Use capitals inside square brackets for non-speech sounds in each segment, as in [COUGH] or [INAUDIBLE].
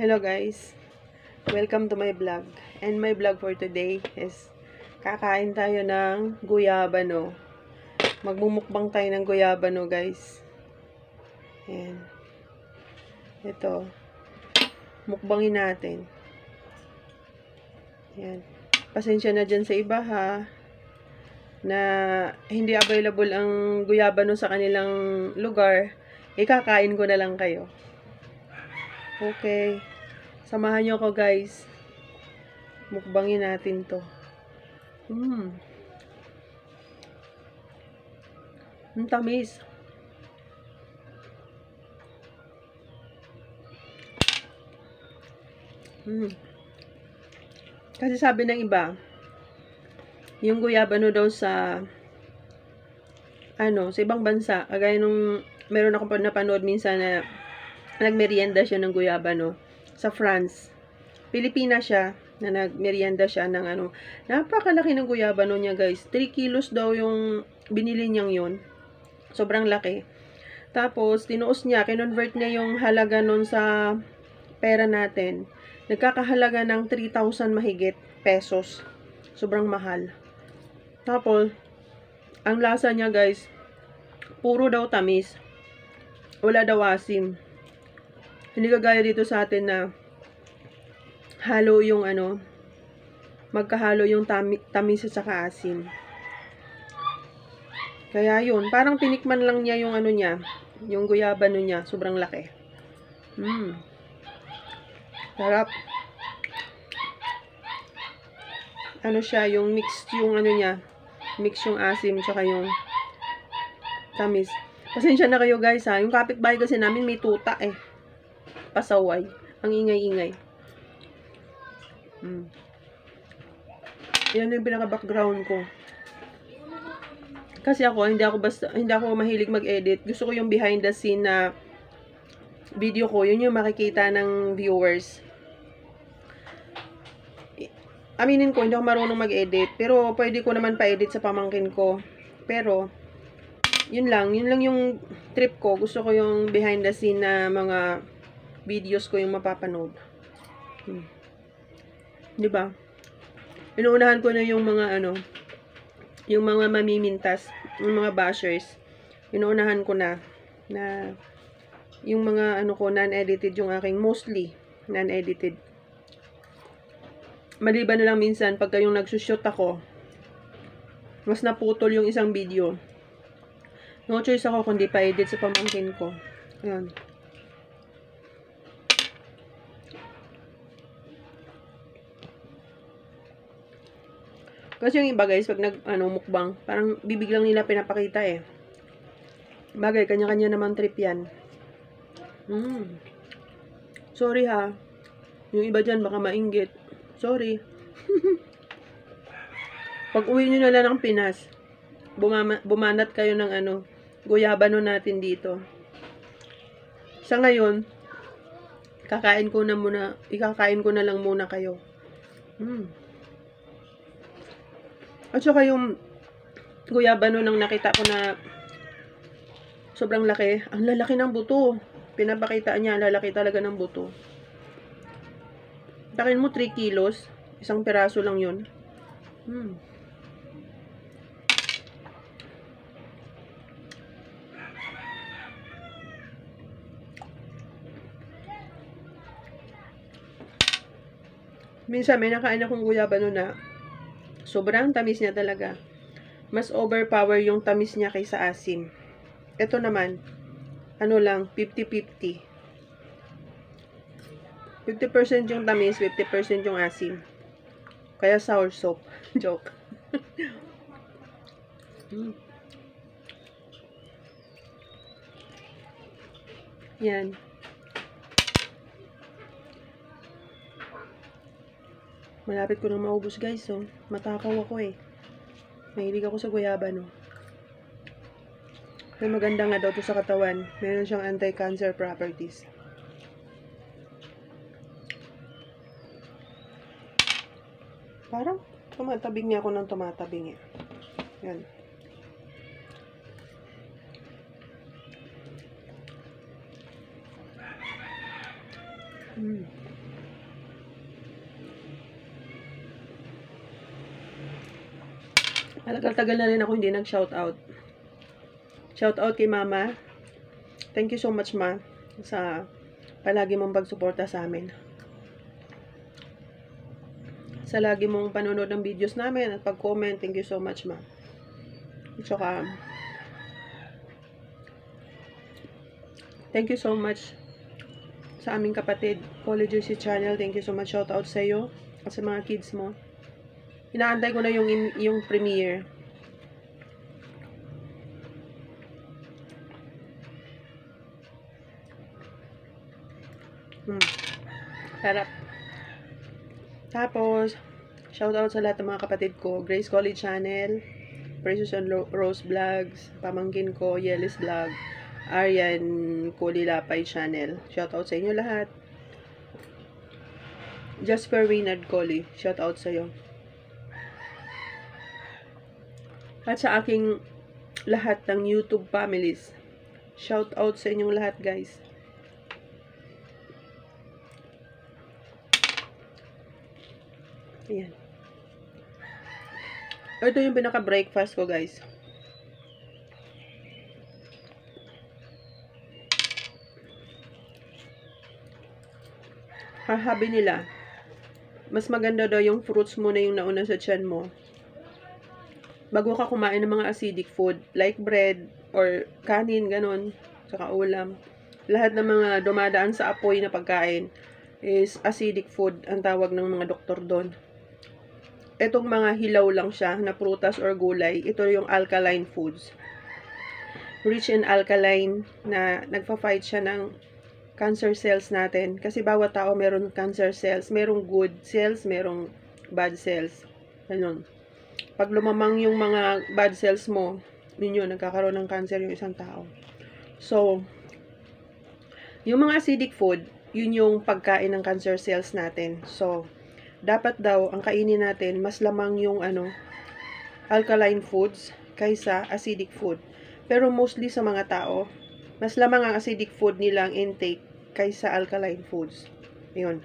Hello guys, welcome to my vlog. And my vlog for today is kakain tayo ng guyabano. Magmumukbang tayo ng guyabano guys. Ayan. Ito. Mukbangin natin. Ayan. Pasensya na dyan sa iba ha. Na hindi available ang guyabano sa kanilang lugar. Ikakain ko na lang kayo. Okay. Samahan nyo ako, guys. Mukbangin natin to. Mmm. Ang tamis. Mmm. Kasi sabi ng iba, yung guyabano daw sa ano, sa ibang bansa, kagaya nung meron ako pa napanood minsan na nagmerienda siya ng guyabano sa France. Pilipinas siya na nagmerienda siya ng ano. Napakalaki ng guyabano niya guys. 3 kilos daw yung binili niyang yun. Sobrang laki. Tapos, tinuos niya, kinonvert niya yung halaga nun sa pera natin. Nagkakahalaga ng 3,000 mahigit pesos. Sobrang mahal. Tapos, ang lasa niya guys, puro daw tamis. Wala daw asim. Hindi kagaya dito sa atin na halo yung ano, magkahalo yung tami, tamis at saka asim. Kaya yun, parang tinikman lang niya yung ano niya, yung guyabano niya, sobrang laki. Mmm. Sarap. Ano siya, yung mixed yung ano niya, mix yung asim tsaka yung tamis. Pasensya na kayo guys ha, yung kapitbahay kasi namin may tuta eh pasaway. Ang ingay-ingay. Hmm. Yan yung pinaka-background ko. Kasi ako, hindi ako basta, hindi ako mahilig mag-edit. Gusto ko yung behind the scene na video ko. Yun yung makikita ng viewers. Aminin ko, hindi ako marunong mag-edit. Pero, pwede ko naman pa-edit sa pamangkin ko. Pero, yun lang. Yun lang yung trip ko. Gusto ko yung behind the scene na mga videos ko yung mapapanood. Hmm. 'Di ba? Inuunahan ko na yung mga ano, yung mga mamimintas, yung mga bashers. Inuunahan ko na na yung mga ano ko non-edited yung aking mostly non-edited. Maliban na lang minsan pagka yung nagsushoot ako, mas naputol yung isang video. No choice ako kundi pa-edit sa pamangkin ko. Ayan. Kasi yung iba guys, pag nag, ano, mukbang, parang bibig lang nila pinapakita eh. Bagay, kanya-kanya naman trip yan. Mm. Sorry ha. Yung iba dyan, baka mainggit. Sorry. [LAUGHS] pag uwi nyo na lang ng Pinas, bumama, bumanat kayo ng ano, guyabano natin dito. Sa ngayon, kakain ko na muna, ikakain ko na lang muna kayo. Mm. At saka yung guyabano nang nakita ko na sobrang laki. Ang lalaki ng buto. Pinapakita niya, lalaki talaga ng buto. Takin mo 3 kilos. Isang peraso lang yun. Hmm. Minsan may nakain akong guyabano na Sobrang tamis niya talaga. Mas overpower yung tamis niya kaysa asim. Ito naman, ano lang, 50-50. 50% yung tamis, 50% yung asim. Kaya sour soap. [LAUGHS] Joke. mm. Yan. Malapit ko nang maubos guys, so matakaw ako eh. Mahilig ako sa guyaba, no. May maganda nga daw to sa katawan. Meron siyang anti-cancer properties. Parang tumatabing niya ako ng tumatabing eh. Yan. Mm. Tagal-tagal na rin ako hindi nag-shoutout. Shoutout kay Mama. Thank you so much, Ma, sa palagi mong pagsuporta sa amin. Sa lagi mong panonood ng videos namin at pag-comment. Thank you so much, Ma. At saka, thank you so much sa aming kapatid, College si Channel. Thank you so much. Shout out sa iyo at sa mga kids mo. Inaantay ko na yung, yung premiere. Hmm. Sarap. Tapos, shout out sa lahat ng mga kapatid ko. Grace College Channel, Precious and Ro- Rose Vlogs, pamangkin ko, Yelis Vlog, Aryan Kulilapay Channel. Shout out sa inyo lahat. Jasper Reynard Coley, shout out sa iyo. At sa aking lahat ng YouTube families, shout out sa inyong lahat guys. Ayan. Ito yung pinaka-breakfast ko, guys. Hahabi nila, mas maganda daw yung fruits muna yung nauna sa tiyan mo. Bago ka kumain ng mga acidic food, like bread, or kanin, ganun, saka ulam. Lahat ng mga dumadaan sa apoy na pagkain is acidic food, ang tawag ng mga doktor doon etong mga hilaw lang siya na prutas or gulay, ito yung alkaline foods. Rich in alkaline na nagfa-fight siya ng cancer cells natin. Kasi bawat tao meron cancer cells. Merong good cells, merong bad cells. Ganun. Pag lumamang yung mga bad cells mo, ninyo, nagkakaroon ng cancer yung isang tao. So, yung mga acidic food, yun yung pagkain ng cancer cells natin. So, dapat daw ang kainin natin mas lamang yung ano alkaline foods kaysa acidic food. Pero mostly sa mga tao, mas lamang ang acidic food nilang intake kaysa alkaline foods. Ayun.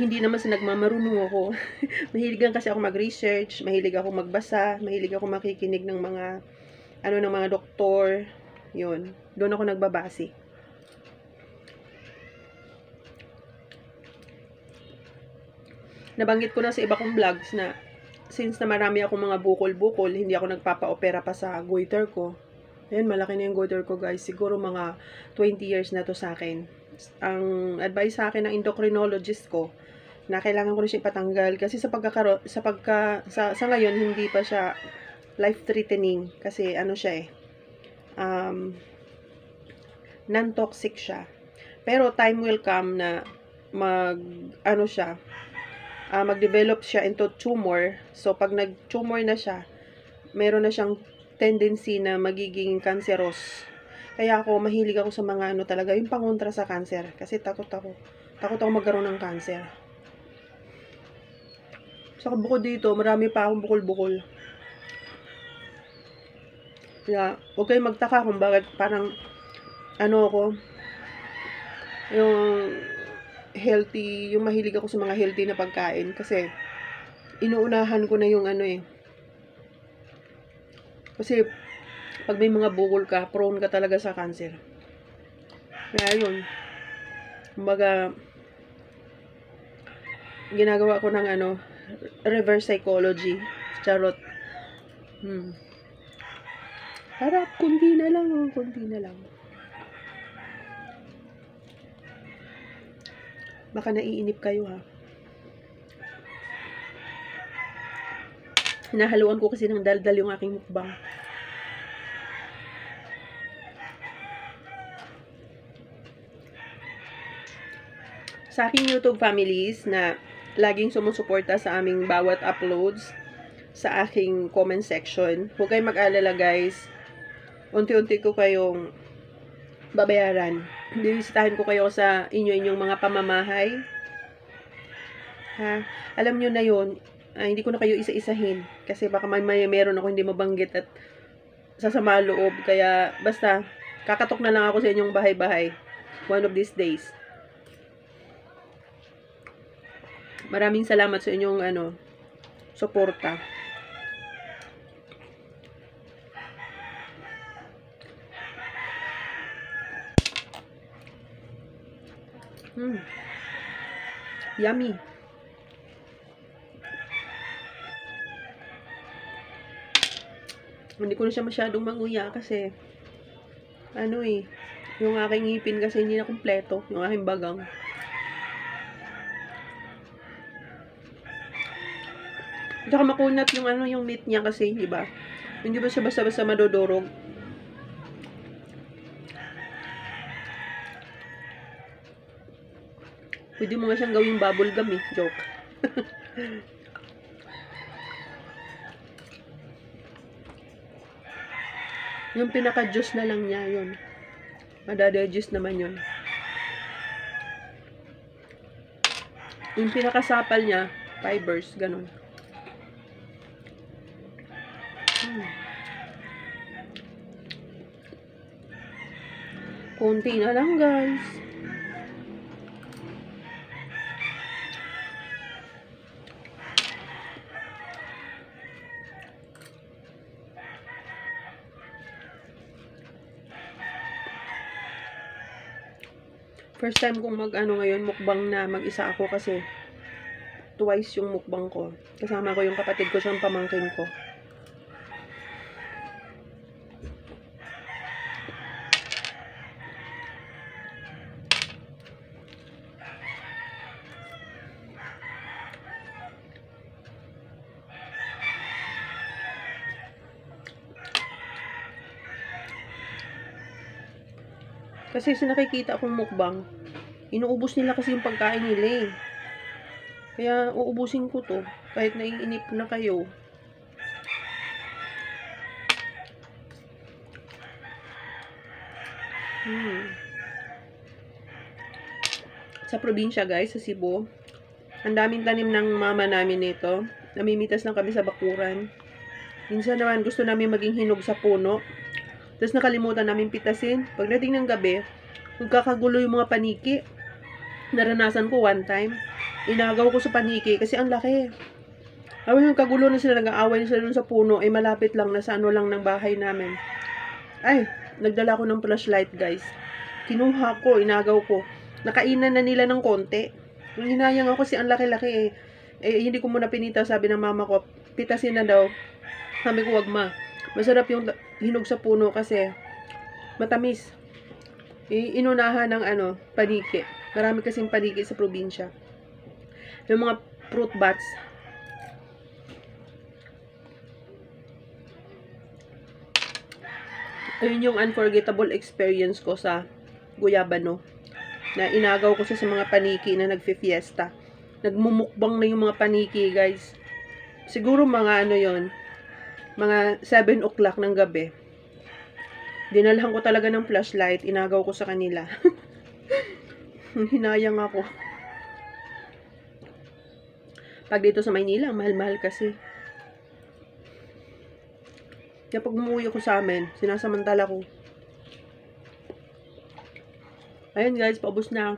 Hindi naman sa nagmamarunong ako. [LAUGHS] Mahiligan kasi ako mag-research, mahilig ako magbasa, mahilig ako makikinig ng mga ano ng mga doktor. Yun. Doon ako nagbabase. nabanggit ko na sa iba kong vlogs na since na marami akong mga bukol-bukol, hindi ako nagpapa-opera pa sa goiter ko. Ayan, malaki na yung goiter ko guys. Siguro mga 20 years na to sa akin. Ang advice sa akin ng endocrinologist ko, na kailangan ko na siya ipatanggal kasi sa pagkakaro sa pagka sa, sa ngayon hindi pa siya life threatening kasi ano siya eh um, non-toxic siya pero time will come na mag ano siya uh, mag-develop siya into tumor. So, pag nag-tumor na siya, meron na siyang tendency na magiging cancerous. Kaya ako, mahilig ako sa mga ano talaga, yung pangontra sa cancer. Kasi takot ako. Takot ako magkaroon ng cancer. Sa so, bukod dito, marami pa akong bukol-bukol. Kaya, huwag kayong magtaka kung bakit parang, ano ako, yung healthy, yung mahilig ako sa mga healthy na pagkain kasi inuunahan ko na yung ano eh. Kasi pag may mga bukol ka, prone ka talaga sa cancer. Kaya yun. Kumbaga, ginagawa ko ng ano, reverse psychology. Charot. Hmm. Harap, kundi na lang, oh, kundi na lang. Baka naiinip kayo ha. Hinahaluan ko kasi ng daldal yung aking mukbang. Sa aking YouTube families na laging sumusuporta sa aming bawat uploads sa aking comment section, huwag kayong mag-alala guys. Unti-unti ko kayong babayaran. Bibisitahin ko kayo sa inyo-inyong mga pamamahay. Ha? Alam nyo na yon uh, hindi ko na kayo isa-isahin. Kasi baka may, may meron ako hindi mabanggit at sasama loob. Kaya basta, kakatok na lang ako sa inyong bahay-bahay. One of these days. Maraming salamat sa inyong ano, suporta. Mm. Yummy. Hindi ko na siya masyadong manguya kasi ano eh, yung aking ngipin kasi hindi na kumpleto, yung aking bagang. Tsaka makunat yung ano yung meat niya kasi, di ba? Hindi ba siya basta-basta madodorog? Pwede mo nga siyang gawing bubble gum eh. Joke. [LAUGHS] yung pinaka-juice na lang niya, yun. Madada-juice naman yun. Yung pinakasapal niya, fibers, ganun. Hmm. Konti na lang, guys. First time kong mag ano ngayon, mukbang na mag-isa ako kasi twice yung mukbang ko. Kasama ko yung kapatid ko siyang pamangkin ko. Kasi sa nakikita akong mukbang, inuubos nila kasi yung pagkain nila eh. Kaya uubusin ko to, kahit naiinip na kayo. Hmm. Sa probinsya guys, sa Cebu, ang daming tanim ng mama namin nito. Namimitas lang kami sa bakuran. Minsan naman gusto namin maging hinog sa puno. Tapos nakalimutan namin pitasin. Pagdating ng gabi, magkakagulo yung mga paniki. Naranasan ko one time. Inagaw ko sa paniki kasi ang laki. Habang yung kagulo na sila, nag-aaway na sila dun sa puno, ay malapit lang, nasa ano lang ng bahay namin. Ay, nagdala ko ng flashlight guys. Kinuha ko, inagaw ko. Nakainan na nila ng konti. Hinayang ako kasi ang laki-laki eh. Eh, hindi ko muna pinita, sabi ng mama ko, pitasin na daw. Sabi ko, wag ma. Masarap yung hinog sa puno kasi matamis. Inunahan ng ano, paniki. Marami kasing paniki sa probinsya. Yung mga fruit bats. Ayun yung unforgettable experience ko sa Guyabano. Na inagaw ko siya sa mga paniki na nagfi-fiesta. Nagmumukbang na yung mga paniki, guys. Siguro mga ano yon mga 7 o'clock ng gabi. Dinalhan ko talaga ng flashlight, inagaw ko sa kanila. [LAUGHS] Hinayang ako. Pag dito sa Maynila, mahal-mahal kasi. Kaya pag umuwi ako sa amin, sinasamantala ko. Ayun guys, paubos na.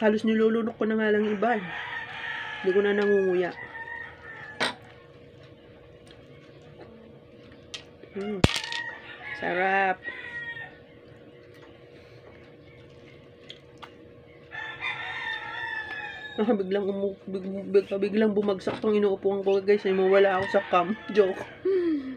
Halos nilulunok ko na nga lang iba. eh. Hindi ko na nangunguya. Mm. Sarap. Ah, biglang umu big, big, biglang bumagsak tong inuupuan ko guys ay mawala ako sa cam joke mm.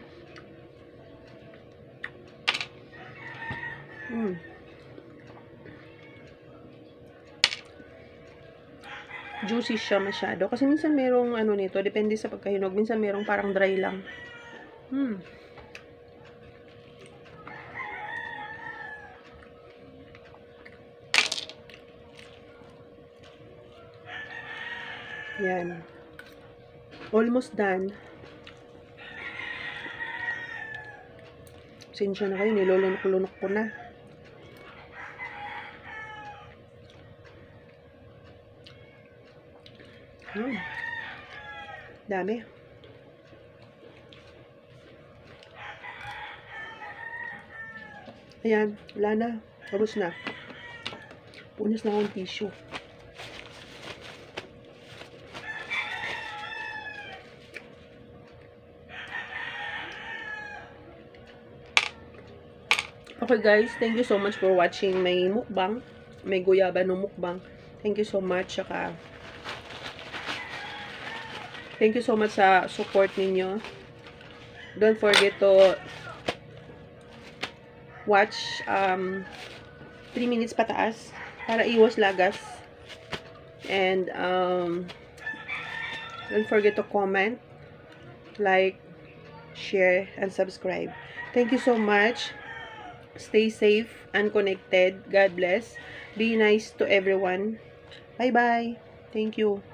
Juicy siya masyado kasi minsan merong ano nito depende sa pagkahinog minsan merong parang dry lang mm. Yan. Almost done. Sinsya na kayo, nilulunok-lunok ko na. Hmm. Dami. Ayan, wala na. Tapos na. Punas na akong tissue. Okay guys, thank you so much for watching my mukbang. May guyaba no mukbang. Thank you so much. Saka thank you so much sa support ninyo. Don't forget to watch um, 3 minutes pataas para iwas lagas. And um, don't forget to comment, like, share, and subscribe. Thank you so much. Stay safe and connected. God bless. Be nice to everyone. Bye-bye. Thank you.